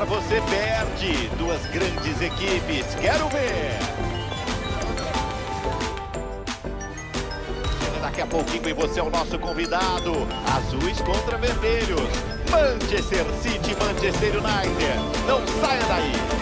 Você perde. Duas grandes equipes, quero ver. Daqui a pouquinho e você é o nosso convidado. Azuis contra vermelhos. Manchester City, Manchester United. Não saia daí.